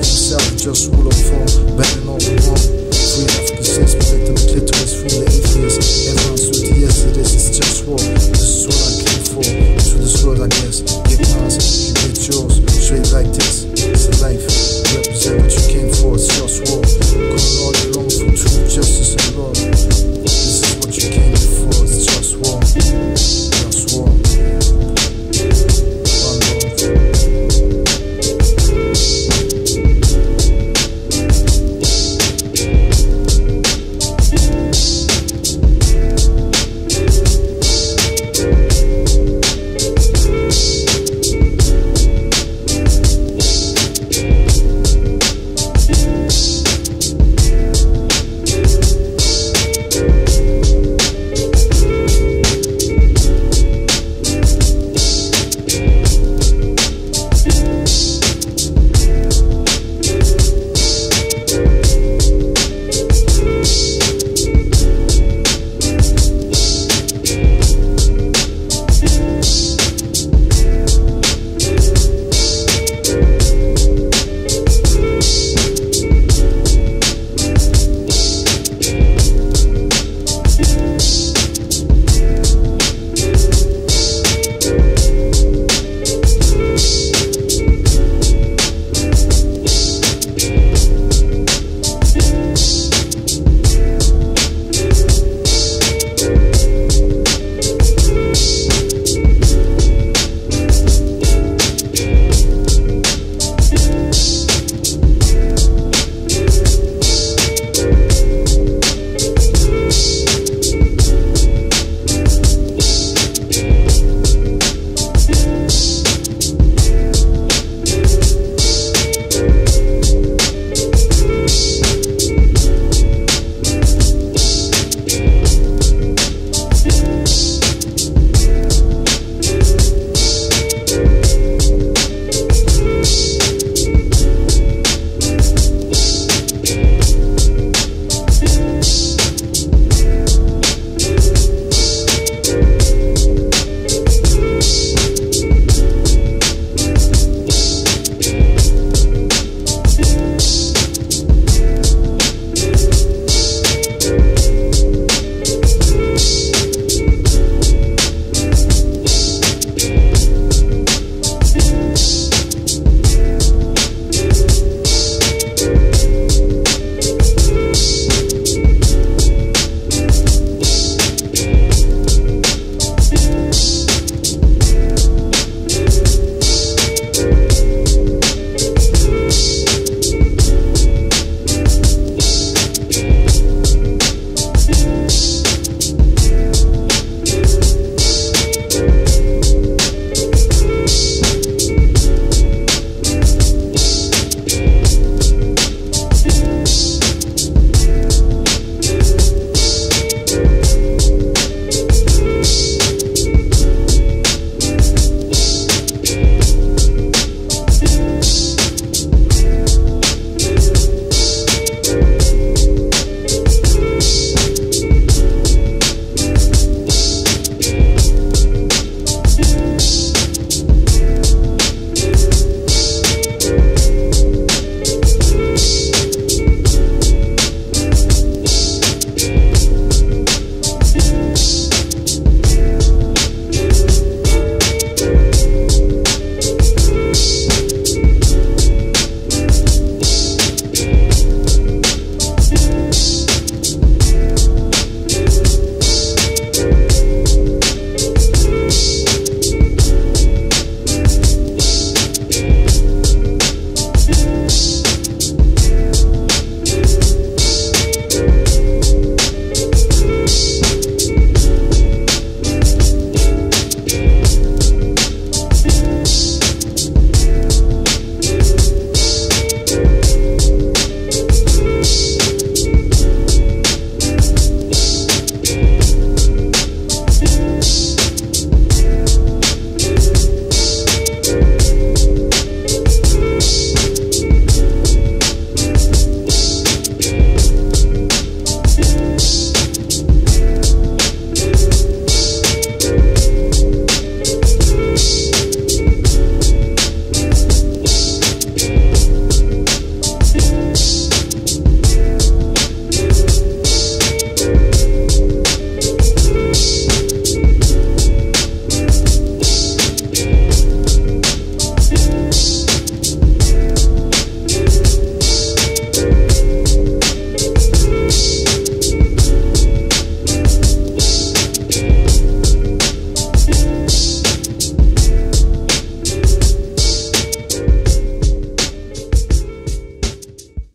Myself, just rule of form, banging on the wrong. Free African sex, protecting the clitoris, free the atheist. Everyone's with the yes, it is, it's just war. This is what I came for. Into this world, I guess. Get mine, get yours.